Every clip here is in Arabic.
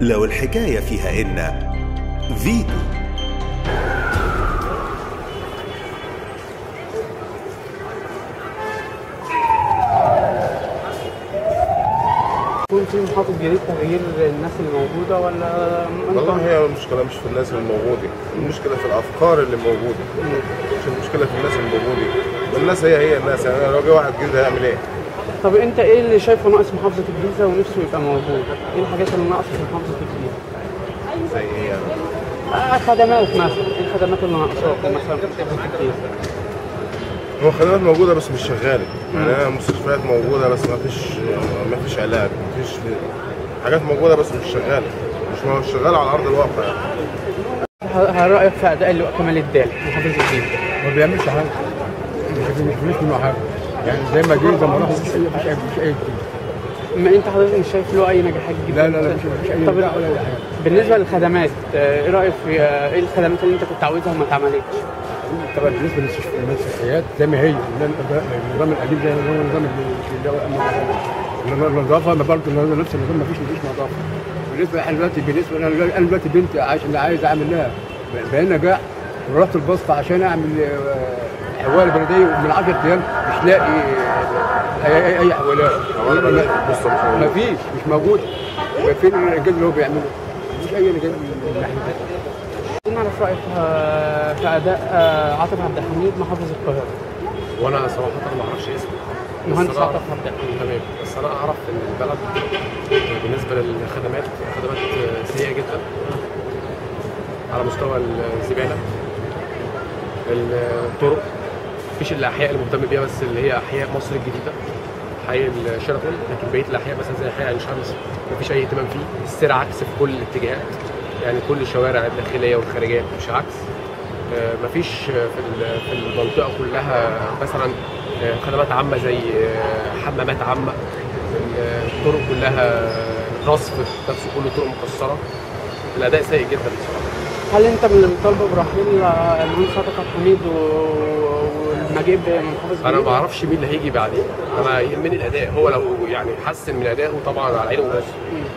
لو الحكاية فيها إن فيتو يكون في محافظ جديد تغيير الناس اللي موجودة ولا والله هي المشكلة مش في الناس الموجودة المشكلة في الأفكار اللي موجودة. مش المشكلة في الناس الموجودة الناس هي هي الناس يعني لو جه واحد جديد هيعمل إيه؟ طب انت إيه اللي شايفه ناقص محافظة الجيزة ونفسه يبقى موجود؟ إيه الحاجات اللي ناقصة في محافظة الجيزة؟ زي إيه يعني؟ آه خدمات مثلا، إيه الخدمات اللي ناقصاكم مثلا في محافظة الجيزة؟ هو خدمات موجودة بس مش شغالة يعني أنا مستشفيات موجودة بس ما فيش ما فيش علاج ما فيش حاجات موجودة بس مش شغالة مش مش شغالة على أرض الواقع يعني. ه- رأيك في أداء اللواء كمال الدال محافظ الجيزة؟ ما بيعملش حاجة مش مش منه حاجة يعني زي ما جه زي ما راح مفيش اي مفيش اي مفيش أي. ما أنت حضرتك مش شايف له أي نجاحات جديده؟ لا لا لا مش مفيش اي طب ولا أي حاجة بالنسبة للخدمات آه، إيه رأيك في آه، إيه الخدمات اللي أنت كنت عاوزها وما اتعملتش؟ طبعا بالنسبة للمستشفيات زي ما هي النظام القديم زي ما هو النظام النظافة ما برضه نفس النظام ما فيش مفيش نظافة بالنسبة إحنا دلوقتي بالنسبة أنا دلوقتي بنتي عايش اللي عايز أعمل لها بقينا جاع ورحت البسطه عشان أعمل آه، حواله بلدية من 10 أيام مش لاقي آه، اي اي, أي حوالات. ما فيش مش موجود. فين الإنجاز اللي هو بيعمله؟ مفيش أي إنجاز. من عايزين نعرف رأيك آه، في اداء آه، عاطف عبد الحميد محافظ القاهرة. وأنا صراحة ما أعرفش اسمه. مهندس عاطف عبد الحميد. تمام. بس أنا أعرف إن البلد بالنسبة للخدمات خدمات سيئة جدا. على مستوى الزبالة الطرق. مفيش الاحياء اللي مهتم بيها بس اللي هي أحياء مصر الجديدة. حي الشيراتون لكن بقية الأحياء مثلا زي حي عين شمس مفيش أي اهتمام فيه. السير عكس في كل الاتجاهات. يعني كل الشوارع الداخلية والخارجية مش عكس. آه، مفيش في في المنطقة كلها مثلا آه، خدمات عامة زي آه، حمامات عامة. ال- الطرق كلها رصف نفسه كله طرق مكسرة. الأداء سيء جدا بصراحة. هل أنت من اللي بتطالبوا برحيل عاطف عبد الحميد و- والمجيء بمحافظ أنا؟ ما أعرفش مين اللي هيجي بعدين. أنا يهمني الأداء هو لو يعني حسن من أدائه طبعا على عيني وراسي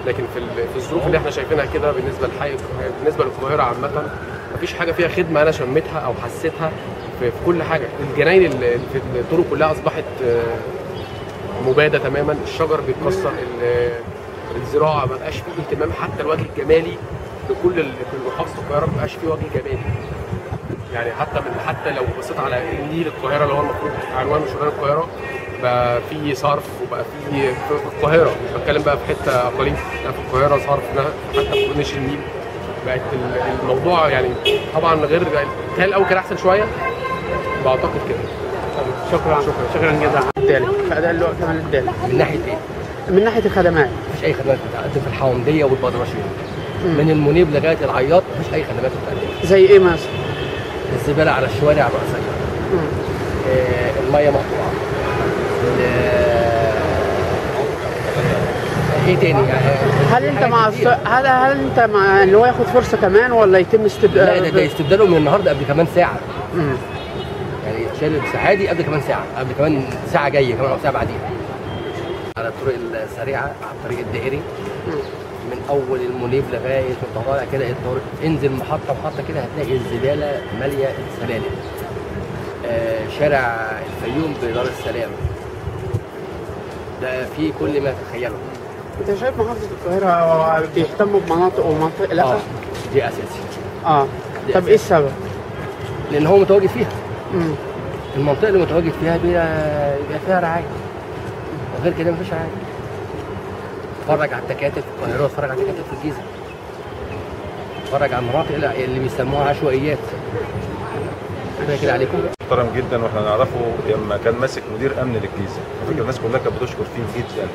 لكن في في الظروف اللي إحنا شايفينها كده بالنسبة للحي بالنسبة للقاهرة عامة مفيش حاجة فيها خدمة أنا شميتها أو حسيتها في, في كل حاجة. الجناين اللي في الطرق كلها أصبحت آه، مبادة تماما. الشجر بيتكسر ال- الزراعة ما بقاش فيه اهتمام حتى الوجه الجمالي لكل ال- في محافظة القاهرة ما بقاش فيه وجه جمالي. يعني حتى من حتى لو بصيت على النيل القاهرة اللي هو المفروض عنوان شمال القاهرة بقى في صرف وبقى في في القاهرة. مش بتكلم بقى في حتة اقاليم لا في القاهرة صرف حتى في كورنيش النيل. بقت ال- الموضوع يعني طبعا غير كان الأول كان أحسن شوية. بعتقد كده. شكرا. شكرا. شكرا جدا. الدالي في اداء اللواء كمال الدالي من ناحية إيه؟ من ناحية الخدمات. مفيش أي خدمات بتقدم في الحومديه والبدرشين من المنيب لغاية العياط مفيش أي خدمات بتقدم زي إيه مثلا؟ الزبالة على الشوارع الرئيسيه آه المية مقطوعة. إيه تاني؟ يعني هل أنت مع. الص... هل هل أنت مع اللي هو ياخد فرصة كمان ولا يتم استبدال لا ده, ده يستبدلوا من النهارده قبل كمان ساعة. مم. يعني شال عادي قبل كمان ساعة قبل كمان ساعة جاية كمان أو ساعة بعديها. على الطرق السريعة على الطريق الدائري. من أول المنيب لغاية وانت طالع كده الطريق انزل محطة محطة كده هتلاقي الزبالة مالية السلالم. آه شارع الفيوم بدار السلام. ده في كل ما تتخيله. أنت شايف محافظه القاهرة بيهتموا بمناطق ومناطق لا؟ آه دي أساسي. آه طب إيه السبب؟ لأن هو متواجد فيها. مم. المنطقة اللي متواجد فيها بيبقى فيها رعاية. غير كده مفيش رعاية. اتفرج على التكاتك في القاهره اتفرج على التكاتك في الجيزة. اتفرج على المناطق اللي بيسموها عشوائيات. كده كده عليكم. محترم جدا وإحنا نعرفه لما كان ماسك مدير أمن للجيزة. فكرة الناس كلها كانت بتشكر فيه جدا.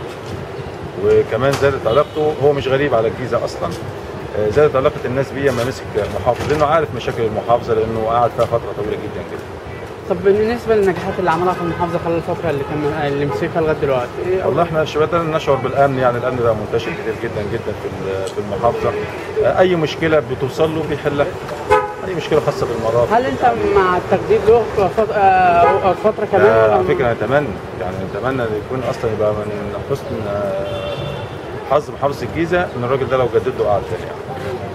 وكمان زادت علاقته هو مش غريب على الجيزة أصلا. آه، زادت علاقة الناس بيه لما مسك محافظ لأنه عارف مشاكل المحافظة لأنه قعد فيها فترة طويلة جدا جدا. طب بالنسبة للنجاحات اللي عملها في المحافظة خلال الفترة اللي كان اللي مسكها لغاية دلوقتي إيه؟ والله إحنا شوية نشعر بالأمن يعني الأمن بقى منتشر كتير جدا جدا في ال- في المحافظة. آه، أي مشكلة بتوصل له بيحلها. أي مشكلة خاصة بالمرافق. هل أنت مع التجديد له آه، فترة كمان؟ على فكرة نتمنى يعني نتمنى ان يكون أصلا يبقى من حسن آه، حظ محافظة الجيزة إن الراجل ده لو جدد له قعد تاني يعني.